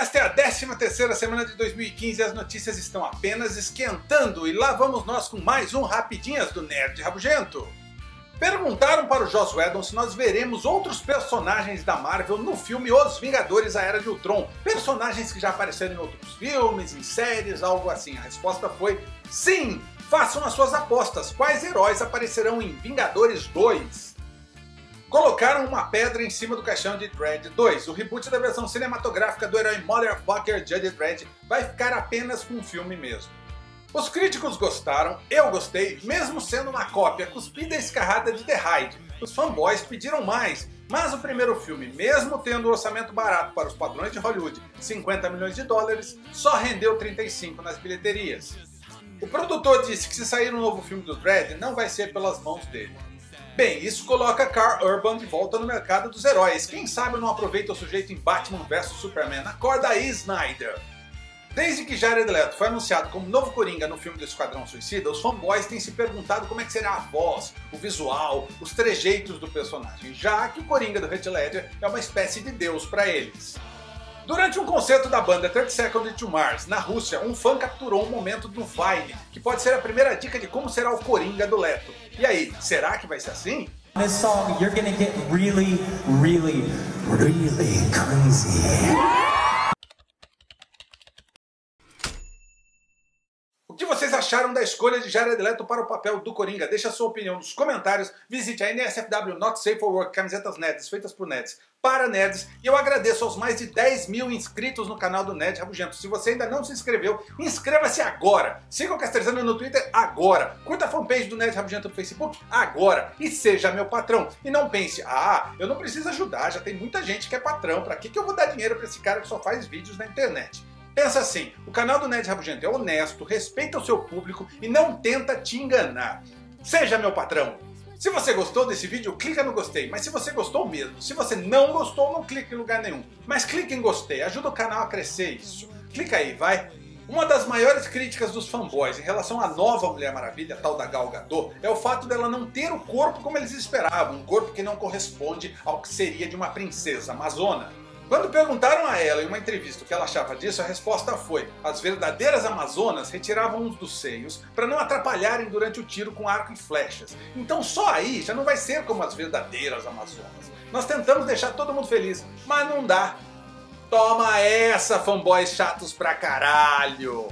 Esta é a 13 terceira semana de 2015 e as notícias estão apenas esquentando e lá vamos nós com mais um Rapidinhas do Nerd Rabugento. Perguntaram para o Joss Whedon se nós veremos outros personagens da Marvel no filme Os Vingadores A Era de Ultron. Personagens que já apareceram em outros filmes, em séries, algo assim. A resposta foi sim! Façam as suas apostas. Quais heróis aparecerão em Vingadores 2? Colocaram uma pedra em cima do caixão de Dredd 2. O reboot da versão cinematográfica do herói Motherfucker Judge Dredd vai ficar apenas com um filme mesmo. Os críticos gostaram, eu gostei, mesmo sendo uma cópia cuspida e escarrada de The Raid. Os fanboys pediram mais, mas o primeiro filme, mesmo tendo um orçamento barato para os padrões de Hollywood, 50 milhões de dólares, só rendeu 35 nas bilheterias. O produtor disse que se sair um novo filme do Dredd, não vai ser pelas mãos dele. Bem, isso coloca Carl Urban de volta no mercado dos heróis. Quem sabe não aproveita o sujeito em Batman vs Superman? Acorda aí, Snyder! Desde que Jared Leto foi anunciado como novo Coringa no filme do Esquadrão Suicida, os fanboys têm se perguntado como é que será a voz, o visual, os trejeitos do personagem, já que o Coringa do Heath Ledger é uma espécie de deus para eles. Durante um concerto da banda 30 Seconds to Mars, na Rússia, um fã capturou um momento do Vine, que pode ser a primeira dica de como será o Coringa do Leto. E aí, será que vai ser assim? This song, you're gonna get really, really, really crazy. O que vocês acharam da escolha de Jared Leto para o papel do Coringa? Deixe a sua opinião nos comentários. Visite a NSFW Not Safe for Work, camisetas nerds feitas por nerds para nerds. E eu agradeço aos mais de 10 mil inscritos no canal do Nerd Rabugento. Se você ainda não se inscreveu, inscreva-se agora. Siga o Casterzano no Twitter agora. Curta a fanpage do Nerd Rabugento no Facebook agora. E seja meu patrão. E não pense, ah, eu não preciso ajudar, já tem muita gente que é patrão. Para que, que eu vou dar dinheiro para esse cara que só faz vídeos na internet? Pensa assim, o canal do Nerd Rabugento é honesto, respeita o seu público e não tenta te enganar. Seja meu patrão. Se você gostou desse vídeo, clica no gostei, mas se você gostou mesmo, se você não gostou, não clique em lugar nenhum. Mas clique em gostei, ajuda o canal a crescer isso. Clica aí, vai. Uma das maiores críticas dos fanboys em relação à nova Mulher Maravilha, tal da Gal Gadot, é o fato dela não ter o corpo como eles esperavam, um corpo que não corresponde ao que seria de uma princesa amazona. Quando perguntaram a ela em uma entrevista o que ela achava disso, a resposta foi: as verdadeiras amazonas retiravam uns dos seios para não atrapalharem durante o tiro com arco e flechas. Então só aí já não vai ser como as verdadeiras amazonas. Nós tentamos deixar todo mundo feliz, mas não dá. Toma essa, fanboys chatos pra caralho!